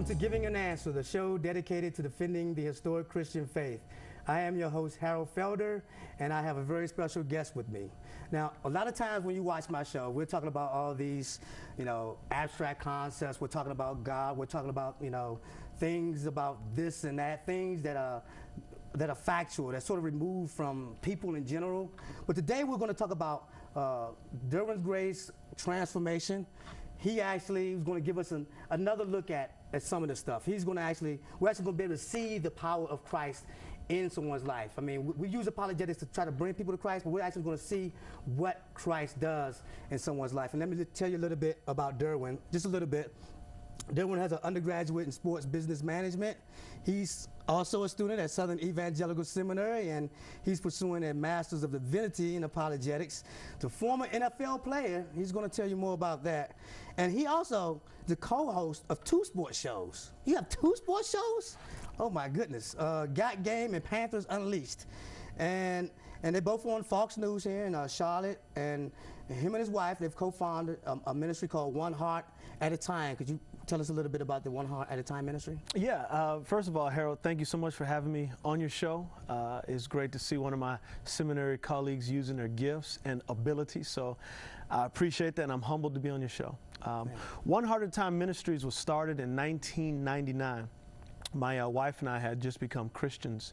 Welcome to Giving an Answer, the show dedicated to defending the historic Christian faith. I am your host, Harold Felder, and I have a very special guest with me. Now, a lot of times when you watch my show, we're talking about all these, you know, abstract concepts. We're talking about God. We're talking about, you know, things about this and that, things that are that are factual, that sort of removed from people in general. But today we're going to talk about uh, Derwin Gray's transformation. He actually is going to give us an, another look at, at some of the stuff. He's going to actually, we're actually going to be able to see the power of Christ in someone's life. I mean, we, we use apologetics to try to bring people to Christ, but we're actually going to see what Christ does in someone's life. And let me just tell you a little bit about Derwin, just a little bit. Derwin has an undergraduate in sports business management. He's also a student at Southern Evangelical Seminary, and he's pursuing a Master's of Divinity in Apologetics. The former NFL player, he's going to tell you more about that. And he also the co-host of two sports shows. You have two sports shows? Oh my goodness! Uh, Got Game and Panthers Unleashed, and and they both on Fox News here in uh, Charlotte. And him and his wife, they've co-founded a, a ministry called One Heart at a Time. Could you tell us a little bit about the One Heart at a Time ministry? Yeah, uh, first of all, Harold, thank you so much for having me on your show. Uh, it's great to see one of my seminary colleagues using their gifts and abilities. So I appreciate that, and I'm humbled to be on your show. Um, One Heart at a Time Ministries was started in 1999. My uh, wife and I had just become Christians,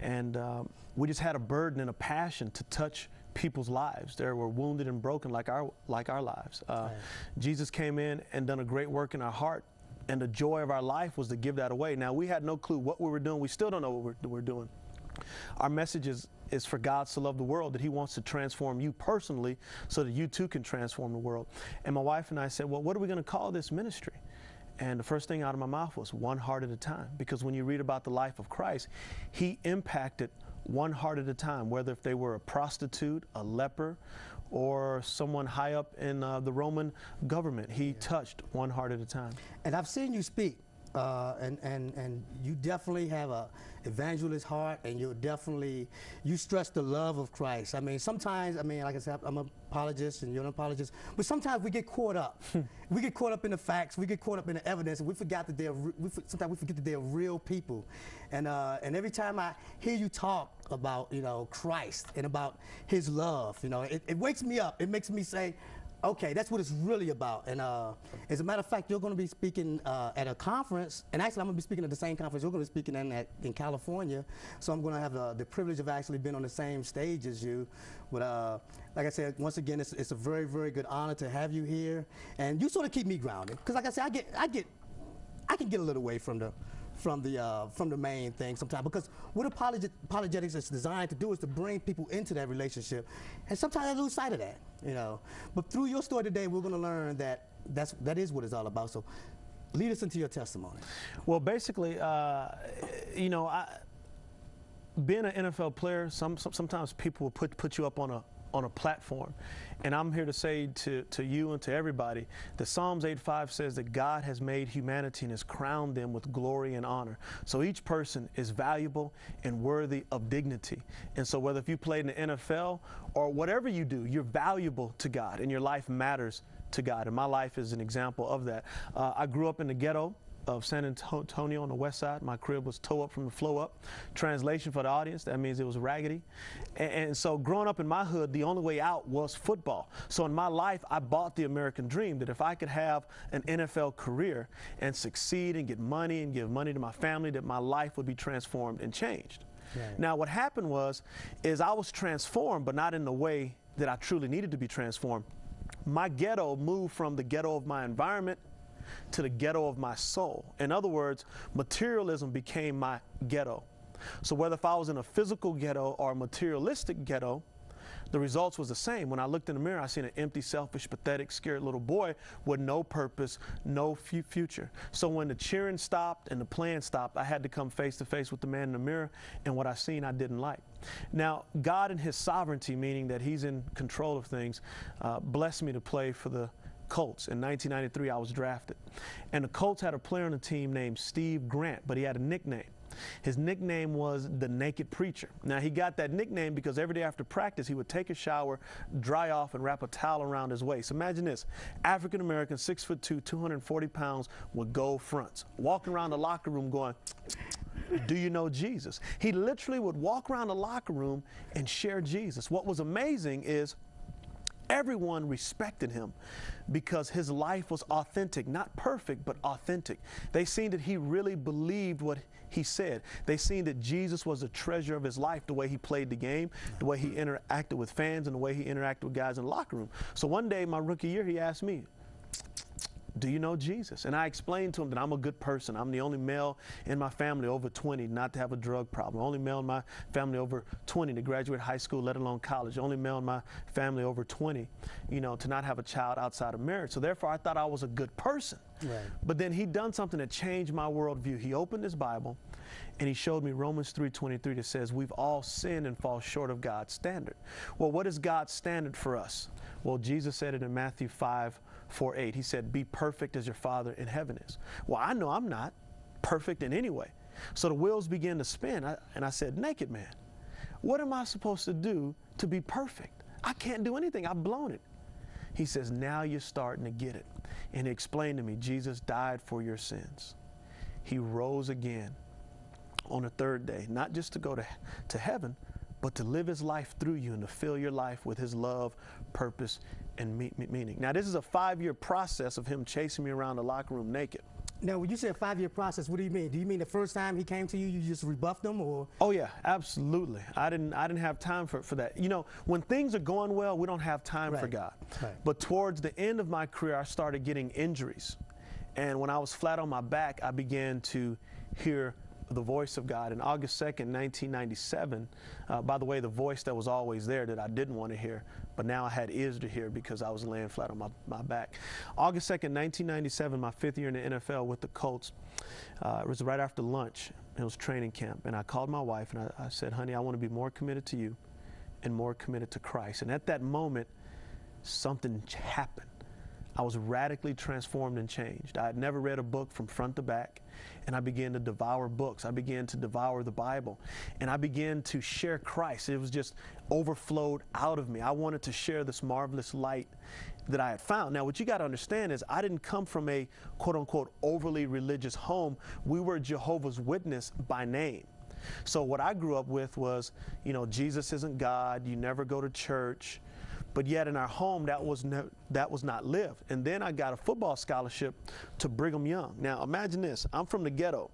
and um, we just had a burden and a passion to touch people's lives. They were wounded and broken like our like our lives. Uh, right. Jesus came in and done a great work in our heart, and the joy of our life was to give that away. Now we had no clue what we were doing. We still don't know what we're, we're doing. Our message is, is for God to love the world, that He wants to transform you personally so that you too can transform the world. And my wife and I said, Well, what are we going to call this ministry? And the first thing out of my mouth was one heart at a time. Because when you read about the life of Christ, He impacted one heart at a time, whether if they were a prostitute, a leper, or someone high up in uh, the Roman government. He yeah. touched one heart at a time. And I've seen you speak, uh, and, and, and you definitely have a evangelist heart, and you're definitely you stress the love of Christ. I mean, sometimes I mean, like I said, I'm an apologist and you're an apologist, but sometimes we get caught up. we get caught up in the facts. We get caught up in the evidence, and we forgot that they're. We, sometimes we forget that they're real people, and uh, and every time I hear you talk about you know Christ and about His love, you know, it, it wakes me up. It makes me say, Okay, that's what it's really about. And uh, as a matter of fact, you're going to be speaking uh, at a conference, and actually, I'm going to be speaking at the same conference you're going to be speaking in, at, in California. So I'm going to have uh, the privilege of actually being on the same stage as you. But uh, like I said, once again, it's, it's, a very, very good honor to have you here, and you sort of keep me grounded. Because like I said, I get, I get, I can get a little away from the from the uh, from the main thing sometimes because what apologetics is designed to do is to bring people into that relationship, and sometimes I lose sight of that, you know. But through your story today, we're going to learn that that's that is what it's all about. So, lead us into your testimony. Well, basically, uh, you know, I, being an NFL player, some, some sometimes people will put put you up on a on a platform. And I'm here to say to, to you and to everybody that Psalms 8.5 says that God has made humanity and has crowned them with glory and honor. So each person is valuable and worthy of dignity. And so whether if you played in the NFL or whatever you do, you're valuable to God and your life matters to God. And my life is an example of that. Uh, I grew up in the ghetto of San Antonio on the west side. My crib was toe up from the flow up. Translation for the audience, that means it was raggedy. And, and, so growing up in my hood, the only way out was football. So in my life, I bought the American dream that if I could have an NFL career and succeed and get money and give money to my family, that my life would be transformed and changed. Right. Now what happened was, is I was transformed, but not in the way that I truly needed to be transformed. My ghetto moved from the ghetto of my environment to the ghetto of my soul. In other words, materialism became my ghetto. So whether if I was in a physical ghetto or a materialistic ghetto, the results was the same. When I looked in the mirror, I seen an empty, selfish, pathetic, scared little boy with no purpose, no future. So when the cheering stopped and the plan stopped, I had to come face to face with the man in the mirror, and what I seen I didn't like. Now, God in His sovereignty, meaning that He's in control of things, uh, blessed me to play for the Colts. In 1993, I was drafted. And the Colts had a player on the team named Steve Grant, but he had a nickname. His nickname was the Naked Preacher. Now, he got that nickname because every day after practice, he would take a shower, dry off, and wrap a towel around his waist. Imagine this African American, six foot two, 240 pounds, with gold fronts, walking around the locker room going, do you know Jesus? He literally would walk around the locker room and share Jesus. What was amazing is everyone respected him because his life was authentic, not perfect, but authentic. They seen that he really believed what he said. They seen that Jesus was the treasure of his life, the way he played the game, the way he interacted with fans, and the way he interacted with guys in the locker room. So one day, my rookie year, he asked me, do you know Jesus? And I explained to him that I'm a good person. I'm the only male in my family over 20 not to have a drug problem. Only male in my family over 20 to graduate high school, let alone college. Only male in my family over 20, you know, to not have a child outside of marriage. So therefore, I thought I was a good person. Right. But then he done something that changed my worldview. He opened his Bible and he showed me Romans 3:23 that says we've all sinned and fall short of God's standard. Well, what is God's standard for us? Well, Jesus said it in Matthew 5 4 8. He said, Be perfect as your Father in heaven is. Well, I know I'm not perfect in any way. So the wheels began to spin, and I said, Naked man, what am I supposed to do to be perfect? I can't do anything. I've blown it. He says, Now you're starting to get it. And he explained to me, Jesus died for your sins. He rose again on the third day, not just to go to, to heaven, but to live his life through you and to fill your life with his love, purpose, and me- meaning. Now, this is a five year process of him chasing me around the locker room naked. Now, when you say a five-year process, what do you mean? Do you mean the first time he came to you, you just rebuffed him, or? Oh yeah, absolutely. I didn't. I didn't have time for, for that. You know, when things are going well, we don't have time right. for God. Right. But towards the end of my career, I started getting injuries, and when I was flat on my back, I began to hear the voice of God. In August 2nd, 1997, uh, by the way, the voice that was always there that I didn't want to hear, but now I had ears to hear because I was laying flat on my, my back. August 2nd, 1997, my fifth year in the NFL with the Colts, uh, it was right after lunch. It was training camp. And I called my wife and I, I said, honey, I want to be more committed to you and more committed to Christ. And at that moment, something happened. I was radically transformed and changed. I had never read a book from front to back, and I began to devour books. I began to devour the Bible, and I began to share Christ. It was just overflowed out of me. I wanted to share this marvelous light that I had found. Now, what you got to understand is I didn't come from a quote unquote overly religious home. We were Jehovah's Witness by name. So, what I grew up with was, you know, Jesus isn't God, you never go to church but yet in our home that was ne- that was not lived. And then I got a football scholarship to Brigham Young. Now imagine this: I'm from the ghetto,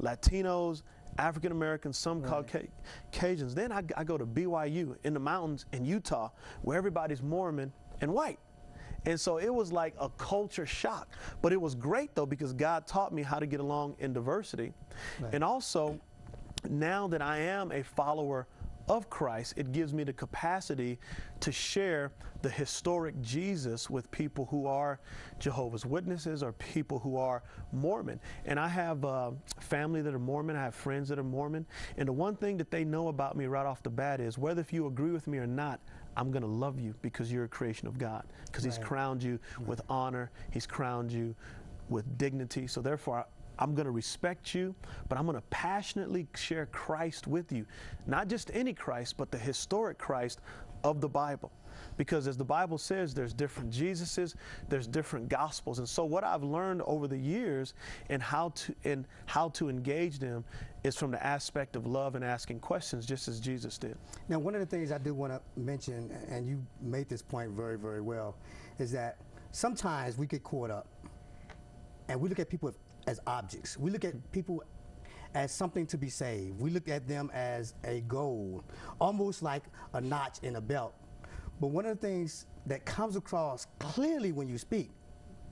Latinos, African Americans, some right. Caucasians. Then I, I go to BYU in the mountains in Utah, where everybody's Mormon and white. And so it was like a culture shock. But it was great though because God taught me how to get along in diversity. Right. And also, now that I am a follower of Christ, it gives me the capacity to share the historic Jesus with people who are Jehovah's Witnesses or people who are Mormon. And I have uh, family that are Mormon, I have friends that are Mormon. And the one thing that they know about me right off the bat is whether if you agree with me or not, I'm going to love you because you're a creation of God. Because right. He's crowned you right. with honor, He's crowned you with dignity. So therefore, I'm going to respect you, but I'm going to passionately share Christ with you. Not just any Christ, but the historic Christ of the Bible. Because as the Bible says, there's different Jesuses, there's different gospels. And so what I've learned over the years and how to and how to engage them is from the aspect of love and asking questions, just as Jesus did. Now, one of the things I do want to mention, and you made this point very, very well, is that sometimes we get caught up and we look at people as objects. We look at people as something to be saved. We look at them as a goal, almost like a notch in a belt. But one of the things that comes across clearly when you speak,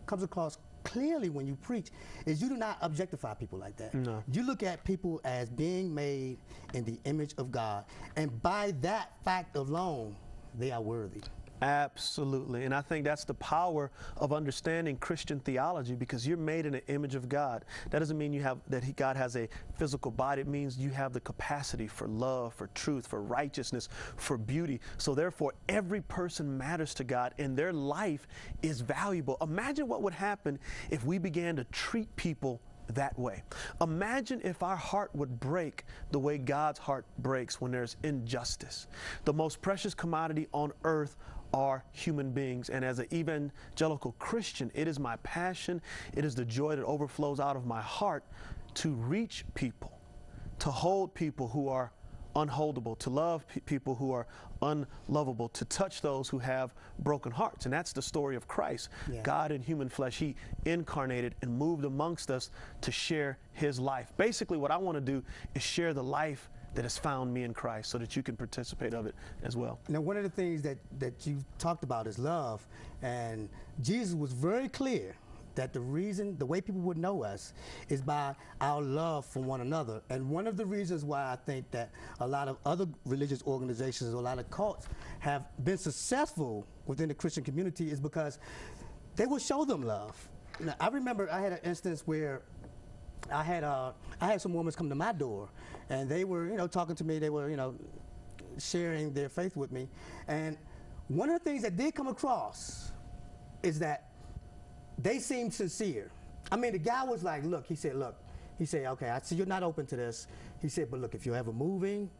comes across clearly when you preach, is you do not objectify people like that. No. You look at people as being made in the image of God. And by that fact alone, they are worthy. Absolutely. And I think that's the power of understanding Christian theology because you're made in the image of God. That doesn't mean you have that he, God has a physical body. It means you have the capacity for love, for truth, for righteousness, for beauty. So therefore, every person matters to God and their life is valuable. Imagine what would happen if we began to treat people that way. Imagine if our heart would break the way God's heart breaks when there's injustice. The most precious commodity on earth are human beings. And as an evangelical Christian, it is my passion, it is the joy that overflows out of my heart to reach people, to hold people who are unholdable, to love pe- people who are unlovable, to touch those who have broken hearts. And that's the story of Christ. Yeah. God in human flesh, He incarnated and moved amongst us to share His life. Basically, what I want to do is share the life that has found me in Christ so that you can participate of it as well. Now, one of the things that, that you talked about is love, and Jesus was very clear that the reason, the way people would know us, is by our love for one another. And one of the reasons why I think that a lot of other religious organizations, or a lot of cults, have been successful within the Christian community is because they will show them love. Now, I remember I had an instance where I had uh, I had some women come to my door, and they were you know talking to me. They were you know sharing their faith with me, and one of the things that did come across is that they seemed sincere. I mean, the guy was like, "Look," he said, "Look," he said, "Okay, I see you're not open to this." He said, "But look, if you're ever moving,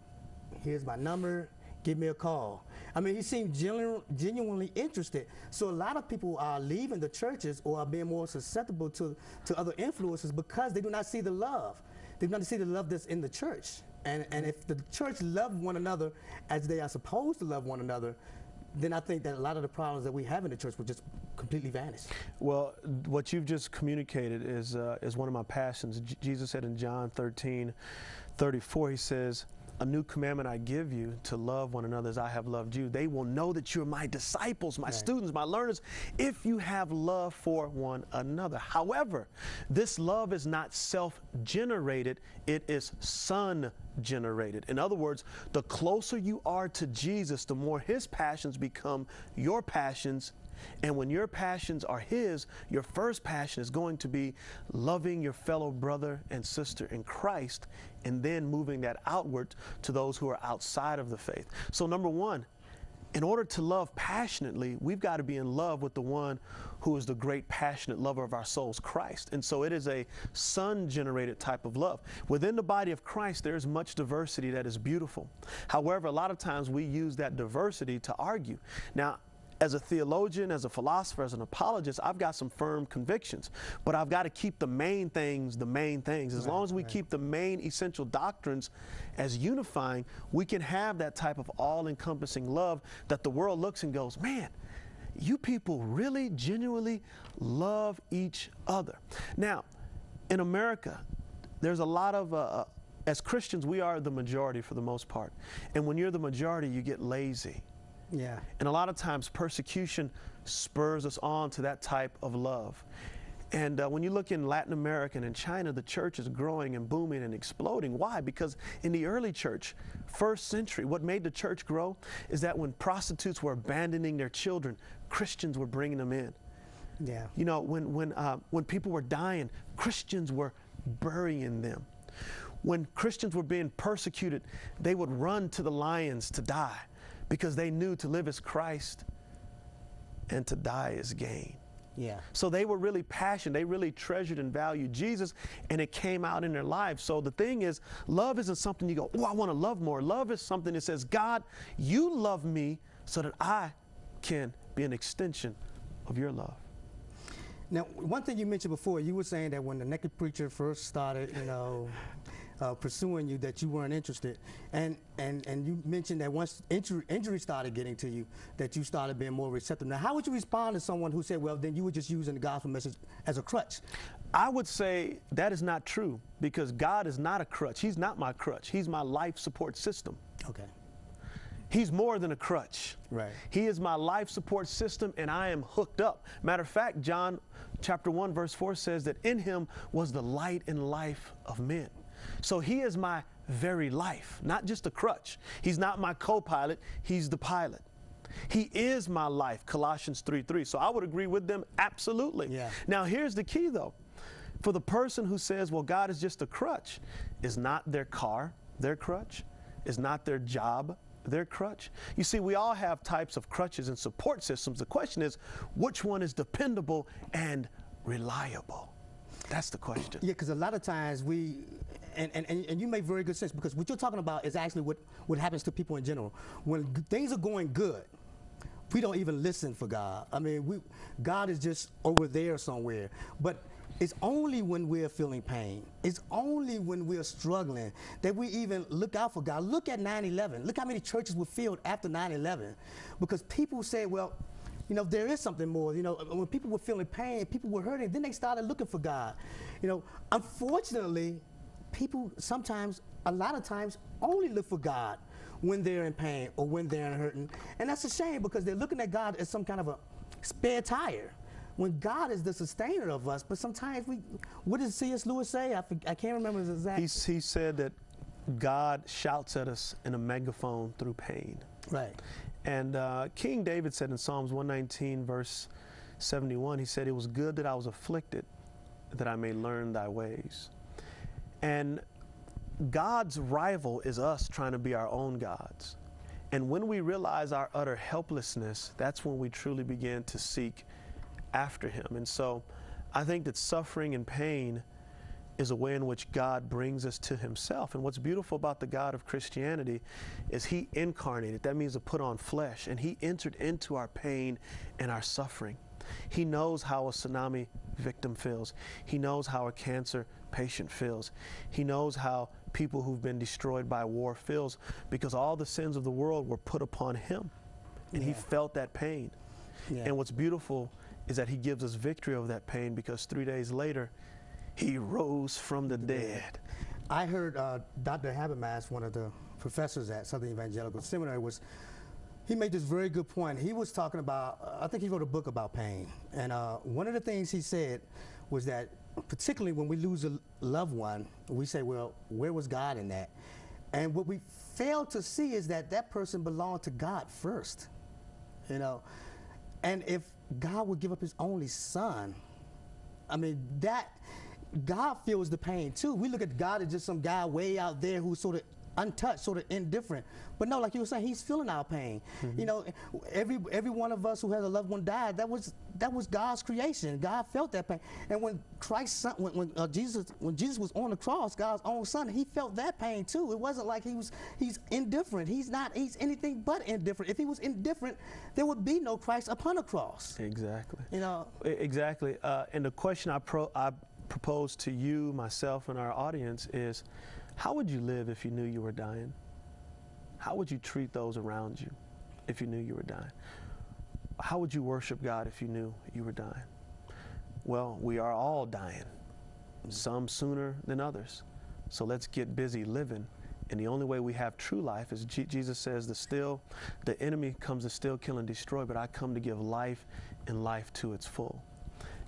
here's my number. Give me a call." I mean, he seemed genu- genuinely interested. So a lot of people are leaving the churches or are being more susceptible to, to other influences because they do not see the love. They do not see the love that's in the church. And, and if the church loved one another as they are supposed to love one another, then I think that a lot of the problems that we have in the church would just completely vanish. Well, what you've just communicated is, uh, is one of my passions. J- Jesus said in John 13, 34, he says, A new commandment I give you to love one another as I have loved you. They will know that you're my disciples, my Right. students, my learners, if you have love for one another. However, this love is not self generated, it is son generated. In other words, the closer you are to Jesus, the more his passions become your passions and when your passions are His, your first passion is going to be loving your fellow brother and sister in Christ, and then moving that outward to those who are outside of the faith. So, number one, in order to love passionately, we've got to be in love with the one who is the great passionate lover of our souls, Christ. And so it is a son generated type of love. Within the body of Christ, there is much diversity that is beautiful. However, a lot of times we use that diversity to argue. Now, as a theologian, as a philosopher, as an apologist, I've got some firm convictions, but I've got to keep the main things the main things. As long as we keep the main essential doctrines as unifying, we can have that type of all encompassing love that the world looks and goes, man, you people really genuinely love each other. Now, in America, there's a lot of, uh, as Christians, we are the majority for the most part. And when you're the majority, you get lazy. Yeah. And a lot of times, persecution spurs us on to that type of love. And uh, when you look in Latin America and in China, the church is growing and booming and exploding. Why? Because in the early church, first century, what made the church grow is that when prostitutes were abandoning their children, Christians were bringing them in. Yeah. You know, when, when, uh, when people were dying, Christians were burying them. When Christians were being persecuted, they would run to the lions to die because they knew to live as Christ and to die as gain. Yeah. So they were really passionate. They really treasured and valued Jesus, and it came out in their lives. So the thing is, love isn't something you go, oh, I want to love more. Love is something that says, God, you love me so that I can be an extension of your love. Now, one thing you mentioned before, you were saying that when the naked preacher first started, you know, uh, pursuing you, that you weren't interested, and and and you mentioned that once injury, injury started getting to you, that you started being more receptive. Now, how would you respond to someone who said, "Well, then you were just using the gospel message as a crutch"? I would say that is not true because God is not a crutch. He's not my crutch. He's my life support system. Okay. He's more than a crutch. Right. He is my life support system and I am hooked up. Matter of fact, John chapter 1 verse 4 says that in him was the light and life of men. So he is my very life, not just a crutch. He's not my co-pilot, he's the pilot. He is my life, Colossians 3 3. So I would agree with them absolutely. Yeah. Now here's the key though. For the person who says, well, God is just a crutch, is not their car their crutch? Is not their job their crutch? You see, we all have types of crutches and support systems. The question is, which one is dependable and reliable? That's the question. Yeah, because a lot of times we, and, and, and you make very good sense because what you're talking about is actually what, what happens to people in general. When things are going good, we don't even listen for God. I mean, we, God is just over there somewhere. But it's only when we're feeling pain, it's only when we're struggling that we even look out for God. Look at 9 11. Look how many churches were filled after 9 11. Because people say, well, you know, there is something more. You know, when people were feeling pain, people were hurting, then they started looking for God. You know, unfortunately, people sometimes, a lot of times, only look for God when they're in pain or when they're hurting. And that's a shame because they're looking at God as some kind of a spare tire. When God is the sustainer of us, but sometimes we, what does C.S. Lewis say? I, I can't remember his exact. He, he said that God shouts at us in a megaphone through pain. right. And uh, King David said in Psalms 119, verse 71, he said, It was good that I was afflicted, that I may learn thy ways. And God's rival is us trying to be our own gods. And when we realize our utter helplessness, that's when we truly begin to seek after Him. And so I think that suffering and pain is a way in which God brings us to Himself. And what's beautiful about the God of Christianity is He incarnated. That means to put on flesh. And He entered into our pain and our suffering. He knows how a tsunami victim feels. He knows how a cancer patient feels. He knows how people who've been destroyed by war feels because all the sins of the world were put upon him. And he felt that pain. Yeah. And what's beautiful is that he gives us victory over that pain because three days later, he rose from the dead. I heard uh, Dr. Habermas, one of the professors at Southern Evangelical Seminary, was he made this very good point. He was talking about, uh, I think he wrote a book about pain, and uh, one of the things he said was that, particularly when we lose a loved one, we say, "Well, where was God in that?" And what we fail to see is that that person belonged to God first, you know. And if God would give up His only Son, I mean, that God feels the pain too. We look at God as just some guy way out there who's sort of untouched, sort of indifferent. But no, like you were saying, He's feeling our pain. You know, every every one of us who has a loved one died, that was that was God's creation. God felt that pain. And when Christ, son, when, when uh, Jesus, when Jesus was on the cross, God's own Son, He felt that pain too. It wasn't like He was He's indifferent. He's not. He's anything but indifferent. If He was indifferent, there would be no Christ upon the cross. Exactly. You know. Exactly. Uh, and the question I, pro- I propose to you, myself, and our audience is how would you live if you knew you were dying? How would you treat those around you if you knew you were dying? How would you worship God if you knew you were dying? Well, we are all dying, some sooner than others. So let's get busy living. And the only way we have true life is Je- Jesus says, the still, the enemy comes to steal, kill, and destroy, but I come to give life and life to its full.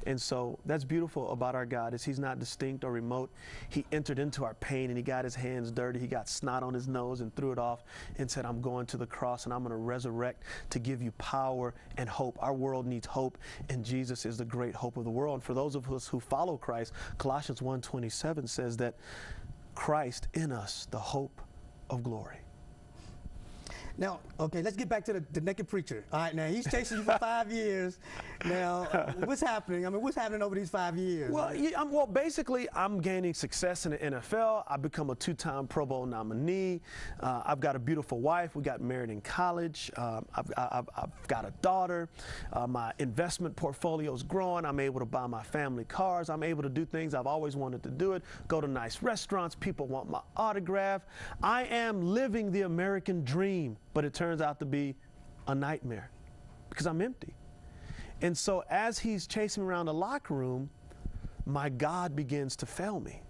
And so that's beautiful about our God is he's not distinct or remote. He entered into our pain and he got his hands dirty. He got snot on his nose and threw it off and said, I'm going to the cross and I'm going to resurrect to give you power and hope. Our world needs hope and Jesus is the great hope of the world. And for those of us who follow Christ, Colossians 1:27 says that Christ in us, the hope of glory. Now, okay, let's get back to the, the naked preacher. All right, now he's chasing you for five years. Now, uh, what's happening? I mean, what's happening over these five years? Well, yeah, I'm, well, basically, I'm gaining success in the NFL. I've become a two-time Pro Bowl nominee. Uh, I've got a beautiful wife. We got married in college. Um, I've, I've, I've got a daughter. Uh, my investment portfolio is growing. I'm able to buy my family cars. I'm able to do things I've always wanted to do it. Go to nice restaurants. People want my autograph. I am living the American dream, but it turns out to be a nightmare because I'm empty. And so as he's chasing me around the locker room, my God begins to fail me.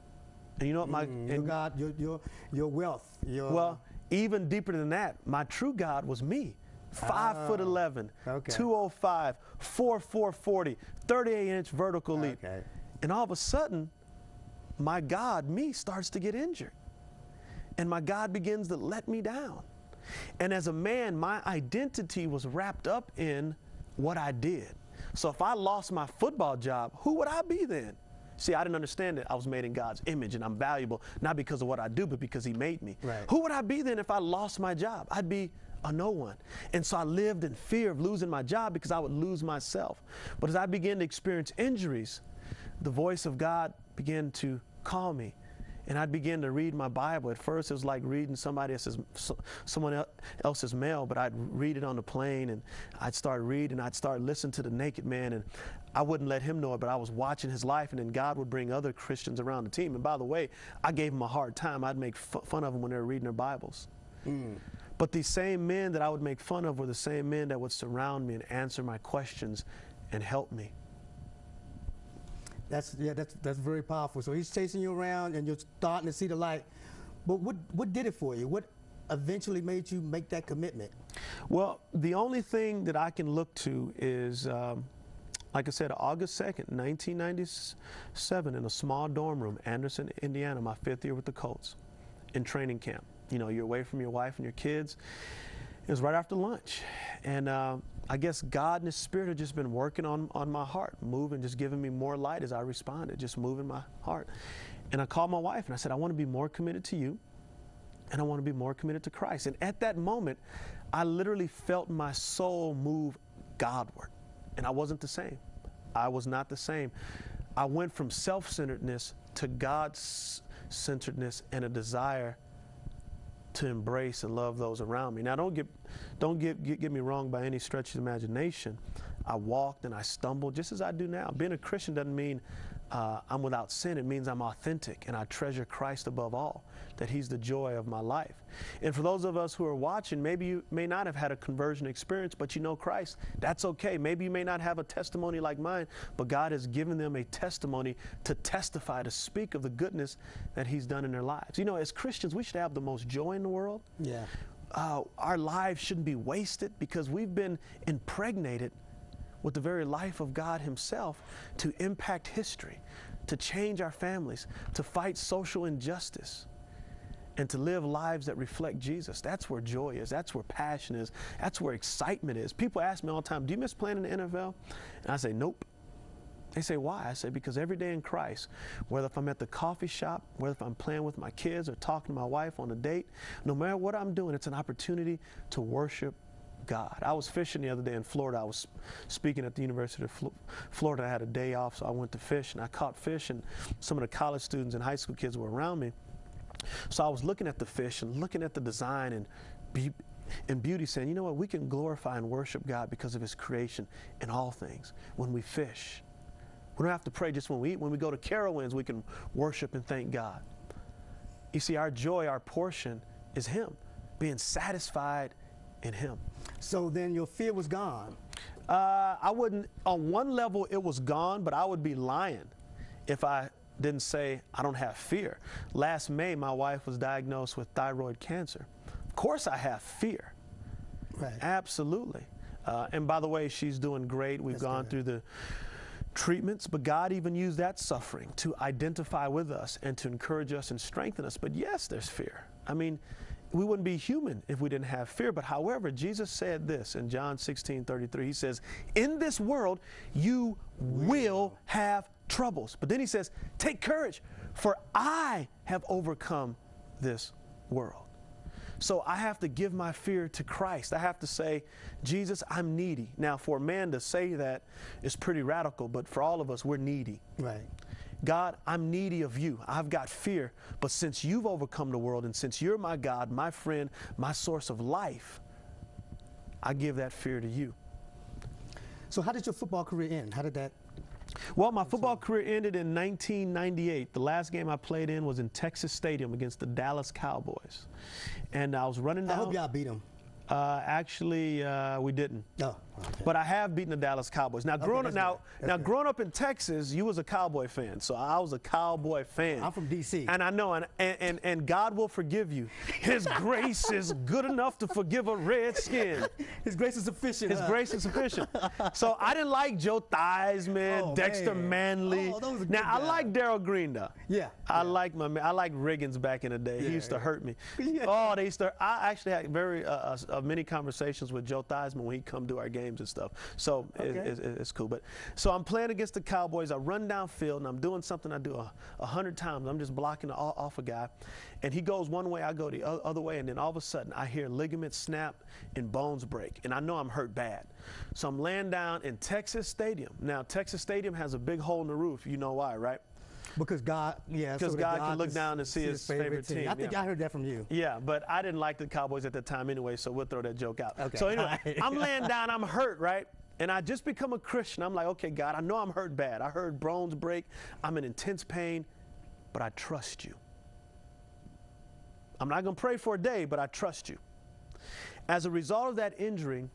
And you know what my Mm, your God, your, your, your wealth, your. well, even deeper than that, my true God was me. Five foot Ah, 11, okay. 205, 4 440, 38 inch vertical leap. Okay. And all of a sudden, my God, me, starts to get injured. And my God begins to let me down. And as a man, my identity was wrapped up in what I did. So if I lost my football job, who would I be then? See, I didn't understand that I was made in God's image and I'm valuable, not because of what I do, but because He made me. Right. Who would I be then if I lost my job? I'd be a no one. And so I lived in fear of losing my job because I would lose myself. But as I began to experience injuries, the voice of God began to call me. And I'd begin to read my Bible. At first, it was like reading somebody else's, someone else's mail, but I'd read it on the plane and I'd start reading. I'd start listening to the naked man, and I wouldn't let him know it, but I was watching his life, and then God would bring other Christians around the team. And by the way, I gave them a hard time. I'd make fun of them when they were reading their Bibles. Mm. But these same men that I would make fun of were the same men that would surround me and answer my questions and help me. That's yeah, that's that's very powerful. So he's chasing you around, and you're starting to see the light. But what what did it for you? What eventually made you make that commitment? Well, the only thing that I can look to is, um, like I said, August 2nd, 1997, in a small dorm room, Anderson, Indiana, my fifth year with the Colts, in training camp. You know, you're away from your wife and your kids. It was right after lunch. And uh, I guess God and His Spirit have just been working on, on my heart, moving, just giving me more light as I responded, just moving my heart. And I called my wife and I said, I want to be more committed to you and I want to be more committed to Christ. And at that moment, I literally felt my soul move Godward. And I wasn't the same. I was not the same. I went from self centeredness to God centeredness and a desire to embrace and love those around me. Now, don't get, don't get, get, get me wrong by any stretch of imagination. I walked and I stumbled just as I do now. Being a Christian doesn't mean uh, I'm without sin. It means I'm authentic and I treasure Christ above all, that He's the joy of my life. And for those of us who are watching, maybe you may not have had a conversion experience, but you know Christ. That's okay. Maybe you may not have a testimony like mine, but God has given them a testimony to testify, to speak of the goodness that He's done in their lives. You know, as Christians, we should have the most joy in the world. Yeah. Uh, our lives shouldn't be wasted because we've been impregnated with the very life of God Himself to impact history, to change our families, to fight social injustice, and to live lives that reflect Jesus. That's where joy is. That's where passion is. That's where excitement is. People ask me all the time, Do you miss playing in the NFL? And I say, Nope. They say, why? I say, because every day in Christ, whether if I'm at the coffee shop, whether if I'm playing with my kids or talking to my wife on a date, no matter what I'm doing, it's an opportunity to worship God. I was fishing the other day in Florida. I was speaking at the University of Florida. I had a day off, so I went to fish and I caught fish, and some of the college students and high school kids were around me. So I was looking at the fish and looking at the design and be, and beauty, saying, you know what, we can glorify and worship God because of His creation in all things. When we fish, we don't have to pray just when we eat. When we go to Carowinds, we can worship and thank God. You see, our joy, our portion is Him, being satisfied in Him. So then your fear was gone. Uh, I wouldn't, on one level, it was gone, but I would be lying if I didn't say I don't have fear. Last May, my wife was diagnosed with thyroid cancer. Of course, I have fear. Right. Absolutely. Uh, and by the way, she's doing great. We've That's gone good. through the treatments, but God even used that suffering to identify with us and to encourage us and strengthen us. But yes, there's fear. I mean, we wouldn't be human if we didn't have fear. But however, Jesus said this in John 16 33. He says, In this world, you will have troubles. But then he says, Take courage, for I have overcome this world. So I have to give my fear to Christ. I have to say, Jesus, I'm needy. Now, for a man to say that is pretty radical, but for all of us, we're needy. Right. God, I'm needy of you. I've got fear. But since you've overcome the world and since you're my God, my friend, my source of life, I give that fear to you. So, how did your football career end? How did that? Well, my football career ended in 1998. The last game I played in was in Texas Stadium against the Dallas Cowboys. And I was running down. I hope y'all beat them. Uh, actually, uh, we didn't. No. Okay. But I have beaten the Dallas Cowboys. Now, growing up now, now good. growing up in Texas, you was a Cowboy fan, so I was a Cowboy fan. I'm from D.C. And I know, and and and God will forgive you. His grace is good enough to forgive a red skin. His grace is sufficient. His huh? grace is sufficient. so I didn't like Joe Theismann, oh, Dexter man. Manley. Oh, now I like Darrell Green though. Yeah. I yeah. like my man. I like Riggins back in the day. Yeah, he used to hurt me. Yeah. Oh, they used to. I actually had very uh, uh, uh, many conversations with Joe Theismann when he come to our games and stuff. So okay. it, it, it's cool. But so I'm playing against the Cowboys. I run downfield and I'm doing something I do a, a hundred times. I'm just blocking off a guy, and he goes one way, I go the other way, and then all of a sudden I hear ligaments snap and bones break, and I know I'm hurt bad. So I'm laying down in Texas Stadium. Now Texas Stadium has a big hole in the roof. You know why, right? Because God, yeah, Because so that God can look down and see his favorite team, I think yeah. I heard that from you. Yeah, but I didn't like the Cowboys at the time anyway, so we'll throw that joke out. Okay. So anyway, I'm laying down, I'm hurt, right? And I just become a Christian. I'm like, okay, God, I know I'm hurt bad. I heard bones break. I'm in intense pain, but I trust you. I'm not going to pray for a day, but I trust you. As a result of that injury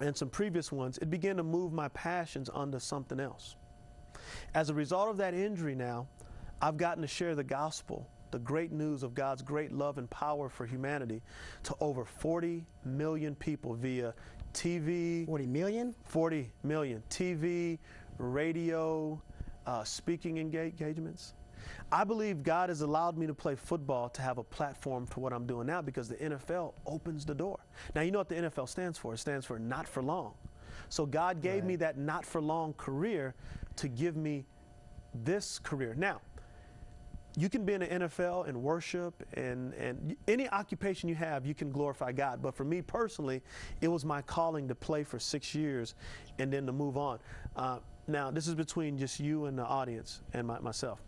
and some previous ones, it began to move my passions onto something else. As a result of that injury now, I've gotten to share the gospel, the great news of God's great love and power for humanity to over 40 million people via TV, 40 million? 40 million TV, radio, uh, speaking engagements. I believe God has allowed me to play football to have a platform for what I'm doing now because the NFL opens the door. Now, you know what the NFL stands for? It stands for not for long. So, God gave me that not for long career to give me this career. Now, you can be in the NFL and worship and, and any occupation you have, you can glorify God. But for me personally, it was my calling to play for six years and then to move on. Uh, now, this is between just you and the audience and my, myself.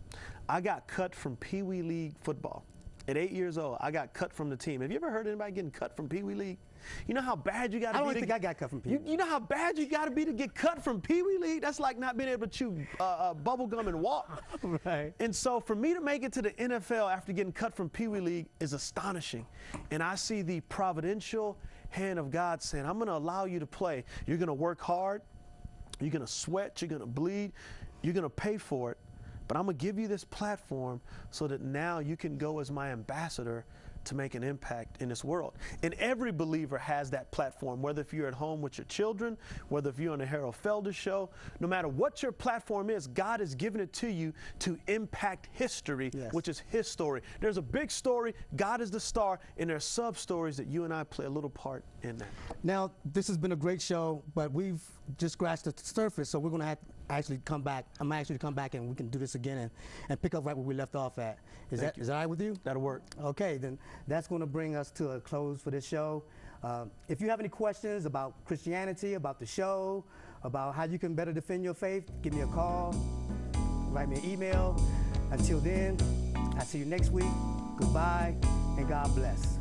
I got cut from Pee Wee League football. At eight years old, I got cut from the team. Have you ever heard anybody getting cut from Pee Wee League? You know how bad you got to I be don't to think I got cut from Pee you, you know how bad you got to be to get cut from Pee Wee League? That's like not being able to chew uh, uh, bubble gum and walk. Right. And so for me to make it to the NFL after getting cut from Pee Wee League is astonishing. And I see the providential hand of God saying, I'm going to allow you to play. You're going to work hard. You're going to sweat. You're going to bleed. You're going to pay for it. But I'm going to give you this platform so that now you can go as my ambassador to make an impact in this world. And every believer has that platform, whether if you're at home with your children, whether if you're on the Harold Felder show, no matter what your platform is, God has given it to you to impact history, Yes. which is his story. There's a big story, God is the star, and there are sub stories that you and I play a little part in that. Now, this has been a great show, but we've just scratched the surface, so we're going to have actually come back. I'm actually to come back and we can do this again and, and pick up right where we left off at. Is that is that all right with you? That'll work. Okay, then that's going to bring us to a close for this show. Uh, if you have any questions about Christianity, about the show, about how you can better defend your faith, give me a call, write me an email. Until then, I'll see you next week. Goodbye, and God bless.